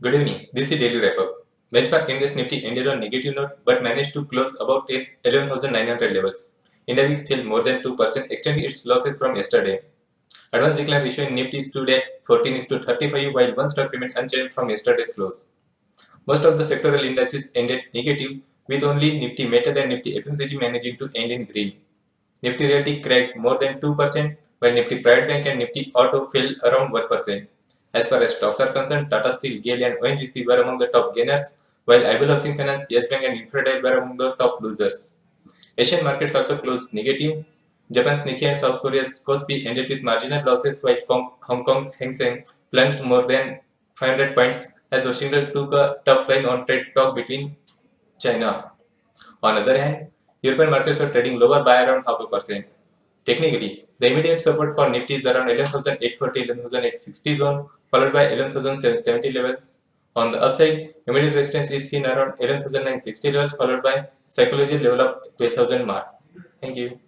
Good evening. This is daily wrap up. Benchmark Index Nifty ended on negative note but managed to close about 11,900 levels. India fell more than 2%, extending its losses from yesterday. Advanced decline ratio in Nifty stood at 14 is to 35 while one stock remained unchanged from yesterday's close. Most of the sectoral indices ended negative with only Nifty Metal and Nifty FMCG managing to end in green. Nifty Realty cracked more than 2% while Nifty Private Bank and Nifty Auto fell around 1%. As far as stocks are concerned, Tata Steel, GAIL and ONGC were among the top gainers, while IIFL Housing Finance, Yes Bank and Infratel were among the top losers. Asian markets also closed negative. Japan's Nikkei and South Korea's Kospi ended with marginal losses while Hong Kong's Hang Seng plunged more than 500 points as Washington took a tough line on trade talk between China. On the other hand, European markets were trading lower by around half a percent. Technically, the immediate support for Nifty is around 11,840 11,860 zone followed by 11,770 levels. On the upside, immediate resistance is seen around 11,960 levels followed by psychological level of 12,000 mark. Thank you.